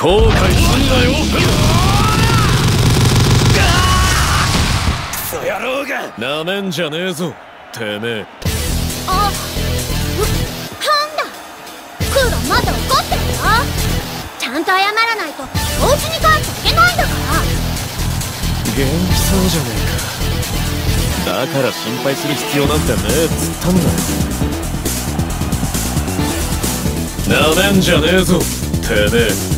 後悔すんなよクソ野郎が。なめんじゃねえぞ。てめえ。あうなんだクーラまだ怒ってるよちゃんと謝らないと。お家に帰っちゃいけないんだから。元気そうじゃねえか。だから心配する必要なんてねえ。っつったんだ。よなめんじゃねえぞ。てめえ。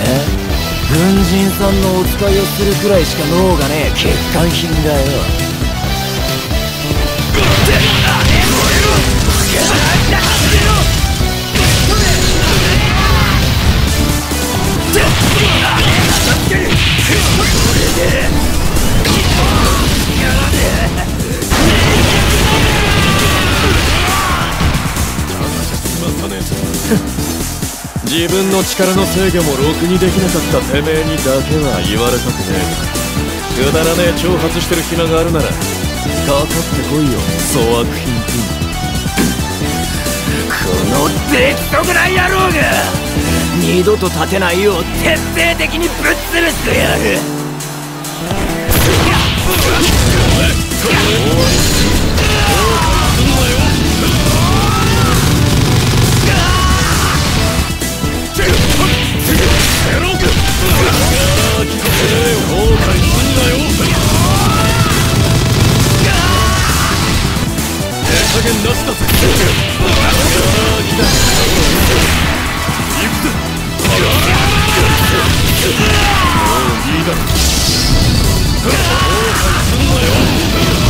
ね。軍人さんのお使いをするくらいしか脳がねえ欠陥品だよ。自分の力の制御もろくにできなかったてめえにだけは言われたくねえ。くだらねえ挑発してる暇があるならかかってこいよ。粗悪品くんこのデクソぐらい野郎が二度と立てないよう徹底的にぶっ潰してやる。だろ後悔すんなよ